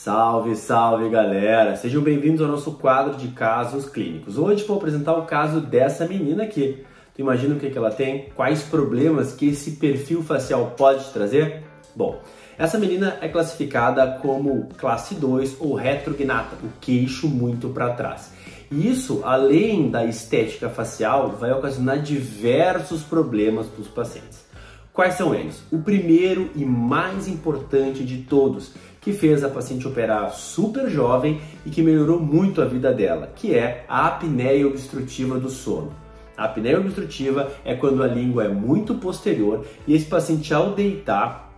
Salve, salve galera! Sejam bem-vindos ao nosso quadro de casos clínicos. Hoje vou apresentar o caso dessa menina aqui. Tu imagina o que, que ela tem? Quais problemas que esse perfil facial pode trazer? Bom, essa menina é classificada como classe 2 ou retrognata, o queixo muito para trás. E isso, além da estética facial, vai ocasionar diversos problemas para os pacientes. Quais são eles? O primeiro e mais importante de todos, que fez a paciente operar super jovem e que melhorou muito a vida dela, que é a apneia obstrutiva do sono. A apneia obstrutiva é quando a língua é muito posterior e esse paciente ao deitar,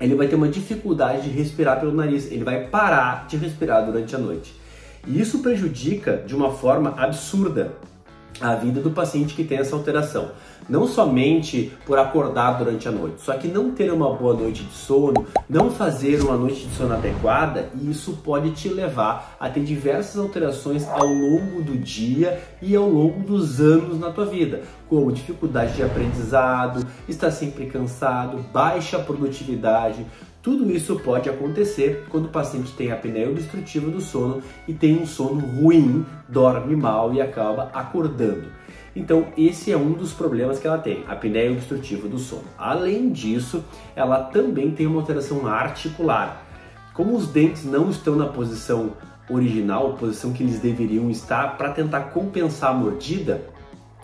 ele vai ter uma dificuldade de respirar pelo nariz, ele vai parar de respirar durante a noite. E isso prejudica de uma forma absurda a vida do paciente que tem essa alteração. Não somente por acordar durante a noite, só que não ter uma boa noite de sono, não fazer uma noite de sono adequada, e isso pode te levar a ter diversas alterações ao longo do dia e ao longo dos anos na tua vida, como dificuldade de aprendizado, estar sempre cansado, baixa produtividade, tudo isso pode acontecer quando o paciente tem apneia obstrutiva do sono e tem um sono ruim, dorme mal e acaba acordando. Então, esse é um dos problemas que ela tem, a apneia obstrutiva do sono. Além disso, ela também tem uma alteração articular. Como os dentes não estão na posição original, posição que eles deveriam estar, para tentar compensar a mordida,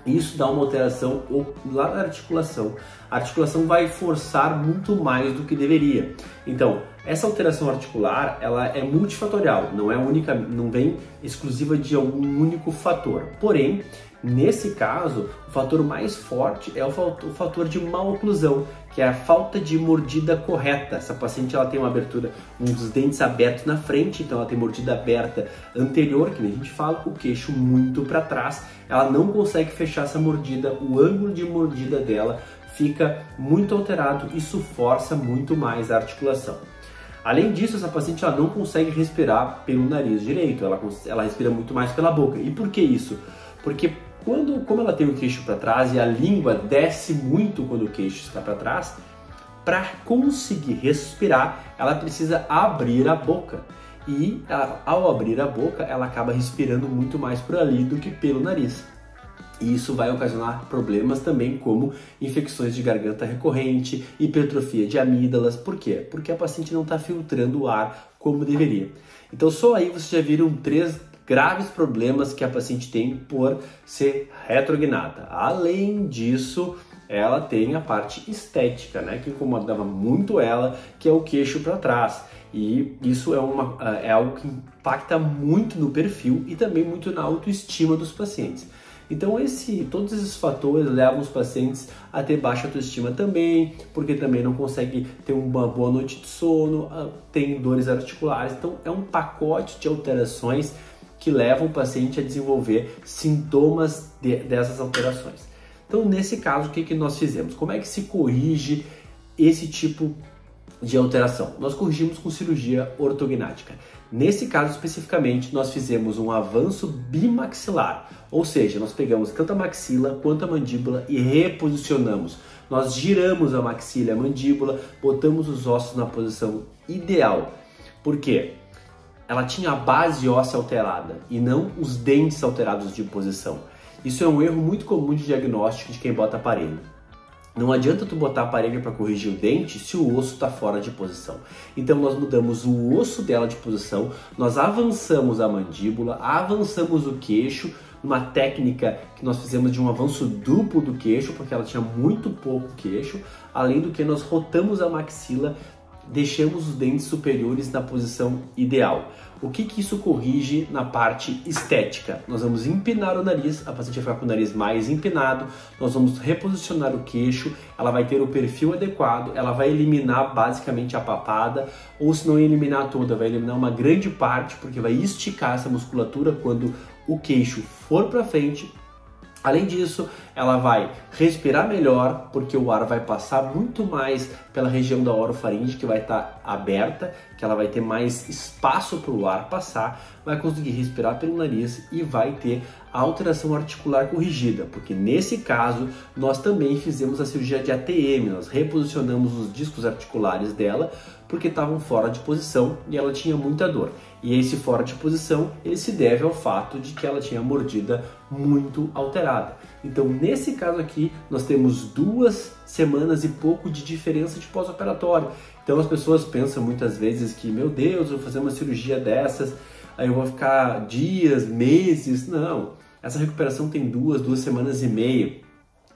isso dá uma alteração lá na articulação. A articulação vai forçar muito mais do que deveria. Então, essa alteração articular, ela é multifatorial, não é única, não vem exclusiva de algum único fator. Porém, nesse caso, o fator mais forte é o fator de maloclusão, que é a falta de mordida correta. Essa paciente ela tem uma abertura, uns dentes abertos na frente, então ela tem mordida aberta anterior, que a gente fala, o queixo muito para trás. Ela não consegue fechar essa mordida, o ângulo de mordida dela fica muito alterado, isso força muito mais a articulação. Além disso, essa paciente ela não consegue respirar pelo nariz direito, ela, ela respira muito mais pela boca. E por que isso? Porque quando, como ela tem o queixo para trás e a língua desce muito quando o queixo está para trás, para conseguir respirar, ela precisa abrir a boca. E ao abrir a boca, ela acaba respirando muito mais por ali do que pelo nariz. E isso vai ocasionar problemas também como infecções de garganta recorrente, hipertrofia de amígdalas. Por quê? Porque a paciente não está filtrando o ar como deveria. Então só aí vocês já viram três graves problemas que a paciente tem por ser retrognata. Além disso, ela tem a parte estética, né, que incomodava muito ela, que é o queixo para trás. E isso é, uma, é algo que impacta muito no perfil e também muito na autoestima dos pacientes. Então esse, todos esses fatores levam os pacientes a ter baixa autoestima também, porque também não consegue ter uma boa noite de sono, ah, tem dores articulares. Então é um pacote de alterações que levam o paciente a desenvolver sintomas de, dessas alterações. Então nesse caso o que, que nós fizemos? Como é que se corrige esse tipo de alteração? Nós corrigimos com cirurgia ortognática. Nesse caso especificamente, nós fizemos um avanço bimaxilar, ou seja, nós pegamos tanto a maxila quanto a mandíbula e reposicionamos. Nós giramos a maxila e a mandíbula, botamos os ossos na posição ideal. Por quê? Ela tinha a base óssea alterada e não os dentes alterados de posição. Isso é um erro muito comum de diagnóstico de quem bota aparelho. Não adianta tu botar aparelho para corrigir o dente se o osso está fora de posição. Então nós mudamos o osso dela de posição, nós avançamos a mandíbula, avançamos o queixo, numa técnica que nós fizemos de um avanço duplo do queixo, porque ela tinha muito pouco queixo, além do que nós rotamos a maxila deixamos os dentes superiores na posição ideal. O que, que isso corrige na parte estética? Nós vamos empinar o nariz, a paciente vai ficar com o nariz mais empinado, nós vamos reposicionar o queixo, ela vai ter o perfil adequado, ela vai eliminar basicamente a papada, ou se não eliminar toda, vai eliminar uma grande parte, porque vai esticar essa musculatura quando o queixo for para frente Além disso, ela vai respirar melhor, porque o ar vai passar muito mais pela região da orofaringe, que vai estar tá aberta, que ela vai ter mais espaço para o ar passar, vai conseguir respirar pelo nariz e vai ter a alteração articular corrigida, porque nesse caso nós também fizemos a cirurgia de ATM, nós reposicionamos os discos articulares dela porque estavam fora de posição e ela tinha muita dor. E esse fora de posição, ele se deve ao fato de que ela tinha a mordida muito alterada. Então, nesse caso aqui, nós temos duas semanas e pouco de diferença de pós-operatório. Então, as pessoas pensam muitas vezes que, meu Deus, eu vou fazer uma cirurgia dessas, aí eu vou ficar dias, meses. Não, essa recuperação tem duas, duas semanas e meia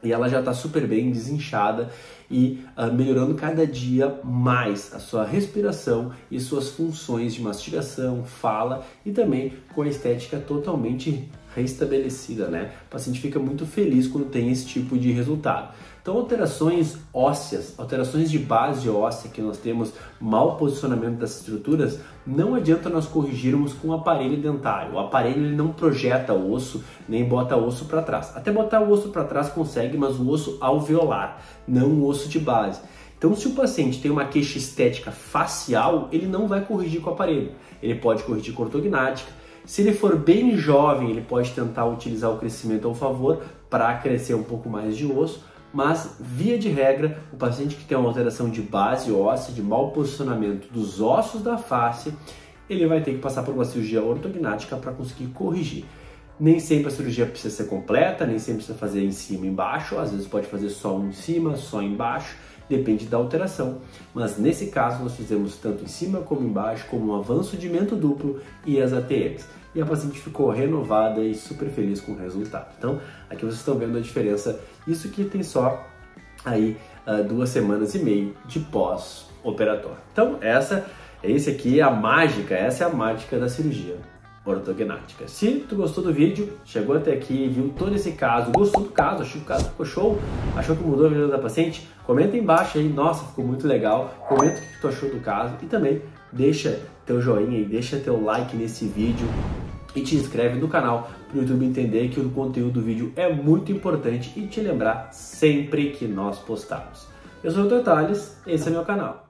e ela já está super bem desinchada e uh, melhorando cada dia mais a sua respiração e suas funções de mastigação, fala e também com a estética totalmente restabelecida, né? O paciente fica muito feliz quando tem esse tipo de resultado. Então, alterações ósseas, alterações de base óssea que nós temos, mau posicionamento das estruturas, não adianta nós corrigirmos com o aparelho dentário. O aparelho ele não projeta o osso, nem bota o osso para trás. Até botar o osso para trás consegue, mas o osso alveolar, não o osso de base. Então, se o paciente tem uma queixa estética facial, ele não vai corrigir com o aparelho. Ele pode corrigir com ortognática. Se ele for bem jovem, ele pode tentar utilizar o crescimento ao favor para crescer um pouco mais de osso mas via de regra, o paciente que tem uma alteração de base óssea, de mau posicionamento dos ossos da face, ele vai ter que passar por uma cirurgia ortognática para conseguir corrigir. Nem sempre a cirurgia precisa ser completa, nem sempre precisa fazer em cima e embaixo, às vezes pode fazer só um em cima, só embaixo, depende da alteração. Mas nesse caso nós fizemos tanto em cima como embaixo, como um avanço de mento duplo e as ATMs e a paciente ficou renovada e super feliz com o resultado. Então, aqui vocês estão vendo a diferença. Isso que tem só aí uh, duas semanas e meio de pós-operatório. Então, essa, esse aqui é a mágica, essa é a mágica da cirurgia ortognática. Se tu gostou do vídeo, chegou até aqui, viu todo esse caso, gostou do caso, achou que o caso ficou show, achou que mudou a vida da paciente, comenta embaixo aí, nossa, ficou muito legal, comenta o que tu achou do caso e também deixa teu joinha e deixa teu like nesse vídeo, e te inscreve no canal para o YouTube entender que o conteúdo do vídeo é muito importante e te lembrar sempre que nós postamos. Eu sou o Dr. Esse é meu canal.